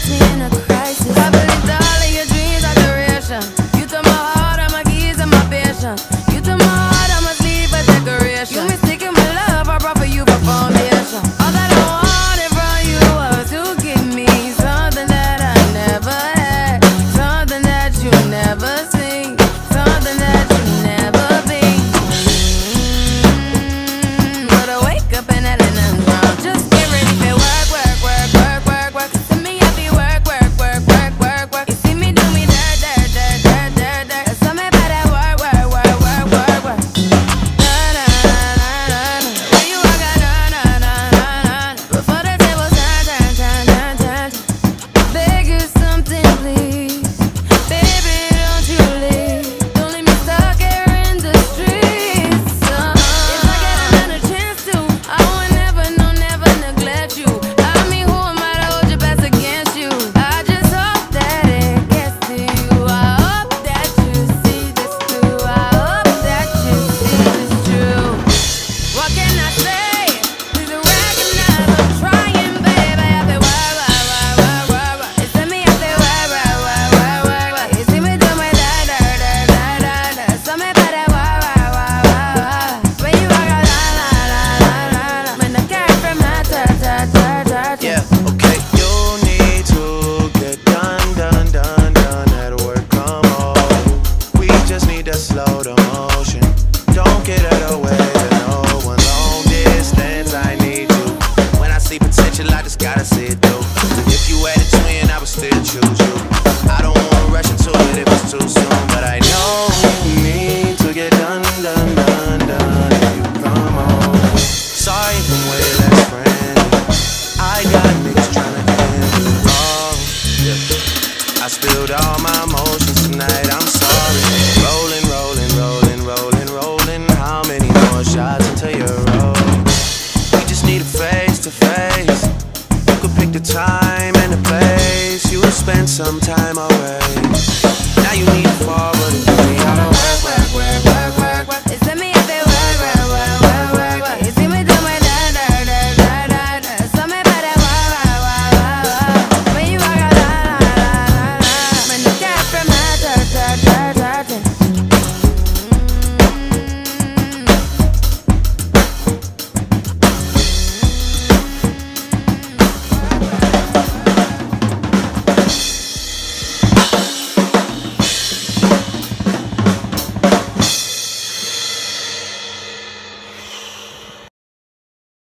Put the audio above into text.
sets me in a crisis. I spilled all my emotions tonight, I'm sorry. Rolling, rolling, rolling, rolling, rolling. How many more shots until you're rolling? We just need a face to face. You could pick the time and the place. You would spend some time away. Now you need to fall.